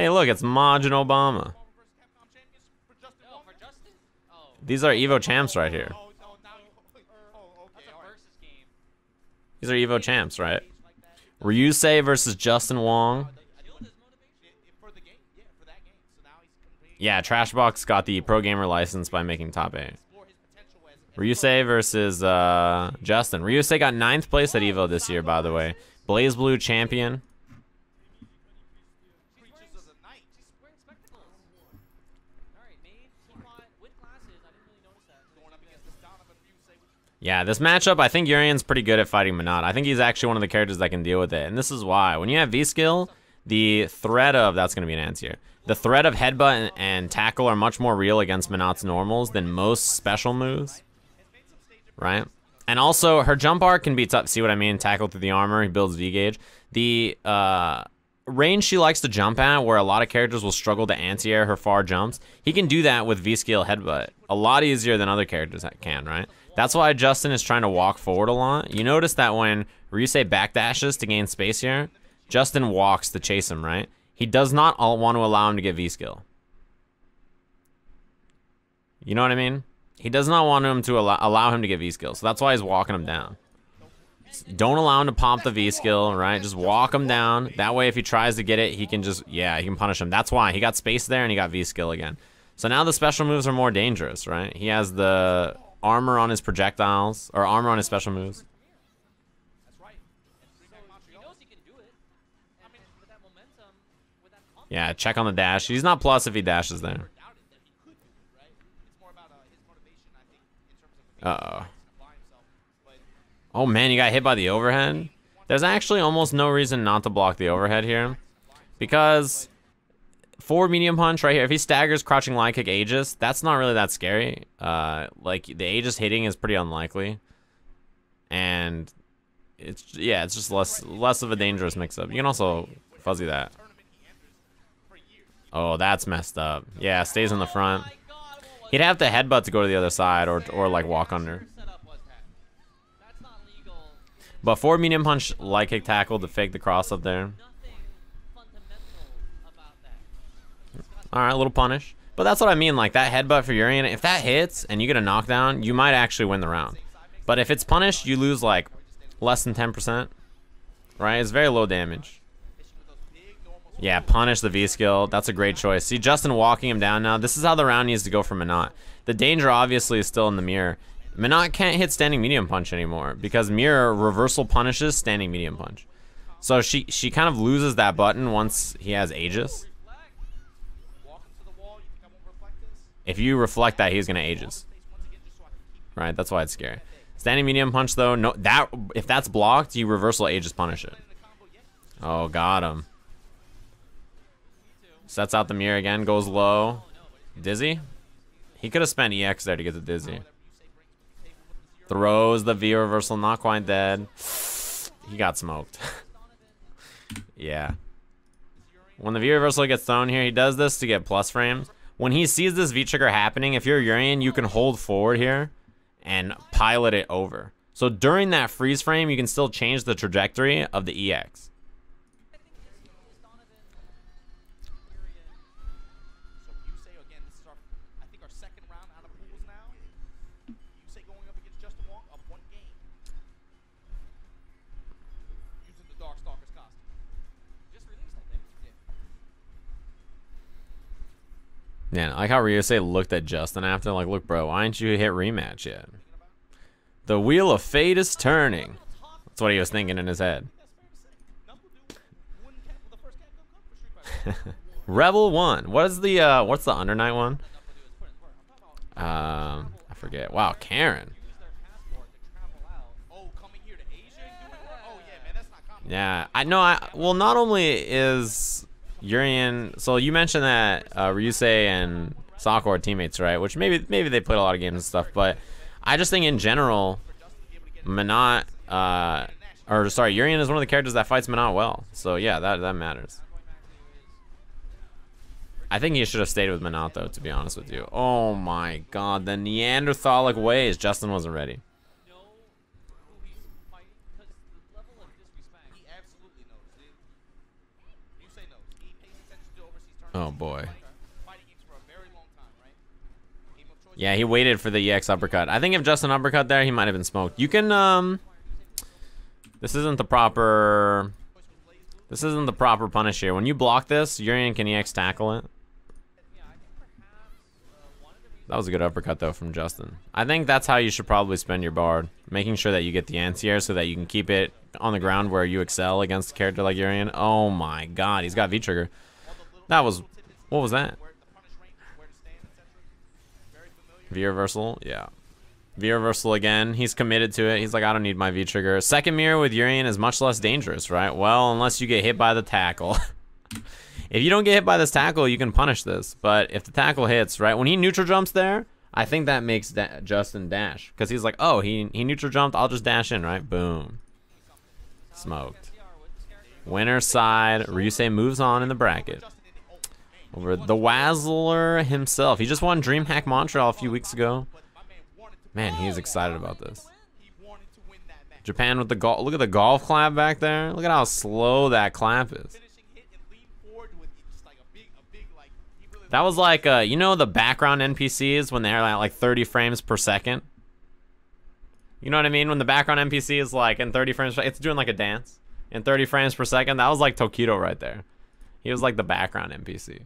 Hey, look, it's Obama. For Justin? Oh, These are Evo champs right here. These are Evo champs, right? Ryusei versus Justin Wong. Yeah, Trashbox got the pro gamer license by making top eight. Ryusei versus uh, Justin. Ryusei got ninth place at Evo this year, by the way. BlazBlue champion. creatures of the night. She's wearing spectacles. Alright, made teapot with glasses. I didn't really notice that. Going up against this Donovan Ryusei. Yeah, this matchup, I think Urien's pretty good at fighting Menat. I think he's actually one of the characters that can deal with it. And this is why. When you have V-Skill, the threat of... That's going to be an answer. The threat of headbutt and, and tackle are much more real against Menat's normals than most special moves. Right? And also, her jump arc can be tough. See what I mean? Tackle through the armor. He builds V-Gauge. The uh, range she likes to jump at, where a lot of characters will struggle to anti-air her far jumps, he can do that with V-Skill headbutt. A lot easier than other characters that can, right? That's why Justin is trying to walk forward a lot. You notice that when Ryusei backdashes to gain space here, Justin walks to chase him, right? He does not want to allow him to get V-Skill. You know what I mean? He does not want him to allow, allow him to get V-Skill, so that's why he's walking him down. Don't allow him to pump the V-Skill, right? Just walk him down. That way, if he tries to get it, he can just, yeah, he can punish him. That's why. He got space there and he got V-Skill again. So now the special moves are more dangerous, right? He has the armor on his projectiles, or armor on his special moves. Yeah, check on the dash. He's not plus if he dashes there. Uh, Uh-oh. Oh man, you got hit by the overhead. There's actually almost no reason not to block the overhead here. Because forward medium punch right here, if he staggers crouching line kick Aegis, that's not really that scary. Uh, like the Aegis hitting is pretty unlikely. And it's yeah, it's just less less of a dangerous mix up. You can also fuzzy that. for. Oh, that's messed up. Yeah, stays in the front. He'd have to headbutt to go to the other side or or like walk under. But forward medium punch light kick tackle to fake the cross up there. All right, a little punish. But that's what I mean, like that headbutt for Urien. If that hits and you get a knockdown, you might actually win the round. But if it's punished, you lose like less than 10%. Right? It's very low damage. Yeah, punish the V skill. That's a great choice. See Justin walking him down now. This is how the round needs to go for Menat. The danger obviously is still in the mirror. Menat can't hit standing medium punch anymore because mirror reversal punishes standing medium punch. So she she kind of loses that button once he has Aegis. If you reflect that, he's gonna Aegis. Right, that's why it's scary. Standing medium punch though, no that if that's blocked, you reversal Aegis punish it. Oh, got him. Sets out the mirror again, goes low. Dizzy? He could have spent EX there to get the Dizzy. Throws the V reversal, not quite dead. He got smoked. yeah. When the V reversal gets thrown here, he does this to get plus frames. When he sees this V trigger happening, if you're Urien, you can hold forward here and pilot it over. So during that freeze frame, you can still change the trajectory of the EX. Darkstalker's costume. Just released, I think. Yeah. Man, I like how Ryusei looked at Justin after, like, look, bro, why didn't you hit rematch yet? The wheel of fate is turning. That's what he was thinking in his head. Rebel one. What is the uh what's the Under Night one? Um I forget. Wow, Karin. Yeah, I know I well not only is Urien so you mentioned that uh Ryusei and Sakura are teammates, right? Which maybe maybe they played a lot of games and stuff, but I just think in general Menat uh or sorry, Urian is one of the characters that fights Menat well. So yeah, that that matters. I think he should have stayed with Menat though, to be honest with you. Oh my god, the Neanderthalic ways. Justin wasn't ready. Know who he's fighting because the level of disrespect. He absolutely knows. Dude. You say knows. He pays attention to overseas Oh boy. fighting games for a very long time, right? Game of boy. Yeah, he waited for the EX uppercut. I think if Justin uppercut there, he might have been smoked. You can, um... This isn't the proper... This isn't the proper punish here. When you block this, Urien can EX tackle it. That was a good uppercut, though, from Justin. I think that's how you should probably spend your bard. Making sure that you get the anti-air so that you can keep it on the ground where you excel against a character like Urien. Oh my god, he's got V-Trigger. That was... What was that? Where the punish range, where to stand, etc. Very familiar. V reversal, yeah. V reversal again. He's committed to it. He's like, I don't need my V trigger. Second mirror with Urien is much less dangerous, right? Well, unless you get hit by the tackle. if you don't get hit by this tackle, you can punish this. But if the tackle hits, right, when he neutral jumps there, I think that makes da- Justin dash because he's like, oh, he he neutral jumped. I'll just dash in, right? Boom, smoked. Winner side. Ryusei moves on in the bracket. Justin in the oh, man. Over the Wazzler himself. He just won DreamHack Montreal a few weeks ago. Man he's excited about this. Japan with the golf. Look at the golf clap back there. Look at how slow that clap is. That was like, uh, you know, the background NPCs when they're at like 30 frames per second. You know what I mean? When the background NPC is like in 30 frames, it's doing like a dance in 30 frames per second. That was like Tokido right there. He was like the background NPC.